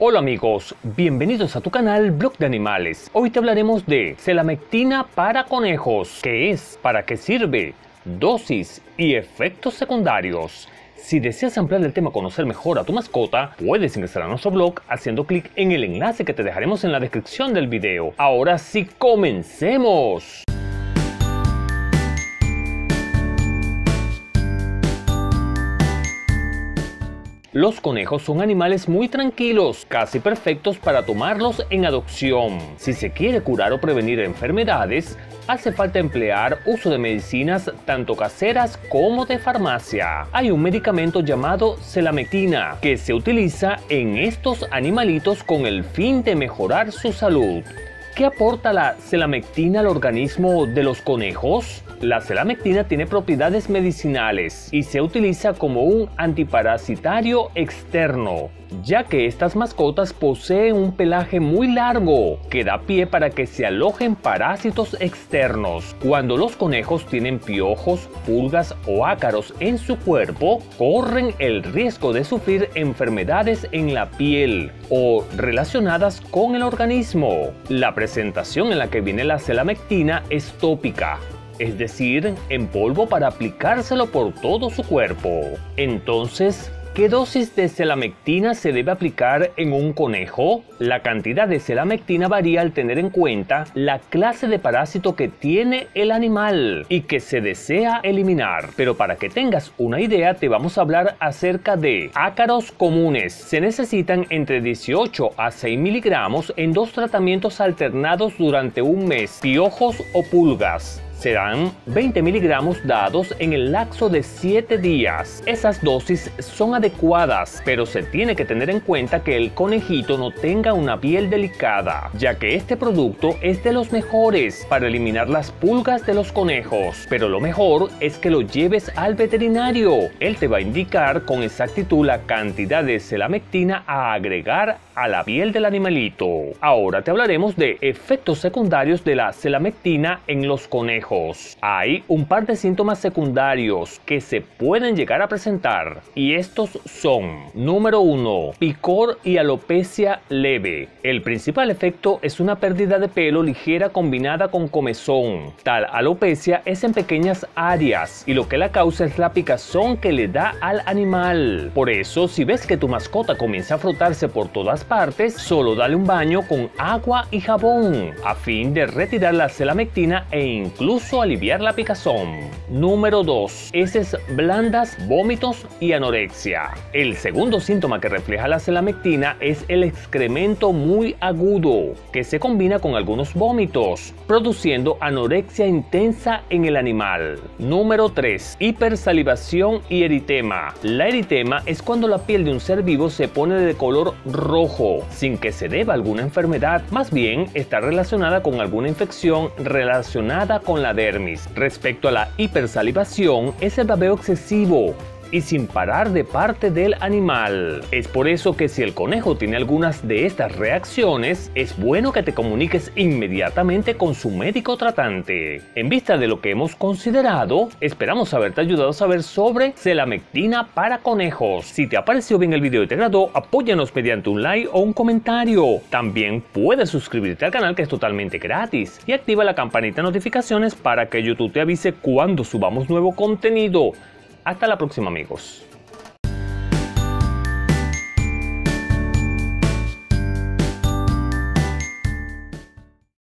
Hola amigos, bienvenidos a tu canal Blog de Animales. Hoy te hablaremos de selamectina para conejos. ¿Qué es? ¿Para qué sirve? Dosis y efectos secundarios. Si deseas ampliar el tema conocer mejor a tu mascota, puedes ingresar a nuestro blog haciendo clic en el enlace que te dejaremos en la descripción del video. Ahora sí, comencemos. Los conejos son animales muy tranquilos, casi perfectos para tomarlos en adopción. Si se quiere curar o prevenir enfermedades, hace falta emplear uso de medicinas tanto caseras como de farmacia. Hay un medicamento llamado selamectina que se utiliza en estos animalitos con el fin de mejorar su salud. ¿Qué aporta la selamectina al organismo de los conejos? La selamectina tiene propiedades medicinales y se utiliza como un antiparasitario externo, ya que estas mascotas poseen un pelaje muy largo que da pie para que se alojen parásitos externos. Cuando los conejos tienen piojos, pulgas o ácaros en su cuerpo, corren el riesgo de sufrir enfermedades en la piel o relacionadas con el organismo. La presentación en la que viene la selamectina es tópica, es decir, en polvo para aplicárselo por todo su cuerpo. Entonces, ¿Qué dosis de selamectina se debe aplicar en un conejo? La cantidad de selamectina varía al tener en cuenta la clase de parásito que tiene el animal y que se desea eliminar. Pero para que tengas una idea te vamos a hablar acerca de ácaros comunes. Se necesitan entre 18 a 6 miligramos en dos tratamientos alternados durante un mes. Piojos o pulgas serán 20 miligramos dados en el lapso de 7 días. Esas dosis son adecuadas, pero se tiene que tener en cuenta que el conejito no tenga una piel delicada, ya que este producto es de los mejores para eliminar las pulgas de los conejos. Pero lo mejor es que lo lleves al veterinario. Él te va a indicar con exactitud la cantidad de selamectina a agregar a la piel del animalito. Ahora te hablaremos de efectos secundarios de la selamectina en los conejos. Hay un par de síntomas secundarios que se pueden llegar a presentar y estos son número 1 picor y alopecia leve. El principal efecto es una pérdida de pelo ligera combinada con comezón. Tal alopecia es en pequeñas áreas y lo que la causa es la picazón que le da al animal. Por eso si ves que tu mascota comienza a frotarse por todas partes solo dale un baño con agua y jabón a fin de retirar la selamectina e incluso aliviar la picazón. Número 2. Heces blandas, vómitos y anorexia. El segundo síntoma que refleja la selamectina es el excremento muy agudo, que se combina con algunos vómitos, produciendo anorexia intensa en el animal. Número 3. Hipersalivación y eritema. La eritema es cuando la piel de un ser vivo se pone de color rojo, sin que se deba a alguna enfermedad, más bien está relacionada con alguna infección relacionada con la dermis. Respecto a la hipersalivación, es el babeo excesivo, y sin parar de parte del animal. Es por eso que si el conejo tiene algunas de estas reacciones, es bueno que te comuniques inmediatamente con su médico tratante. En vista de lo que hemos considerado, esperamos haberte ayudado a saber sobre selamectina para conejos. Si te ha parecido bien el video y te agradó, apóyanos mediante un like o un comentario. También puedes suscribirte al canal que es totalmente gratis y activa la campanita de notificaciones para que YouTube te avise cuando subamos nuevo contenido. Hasta la próxima amigos.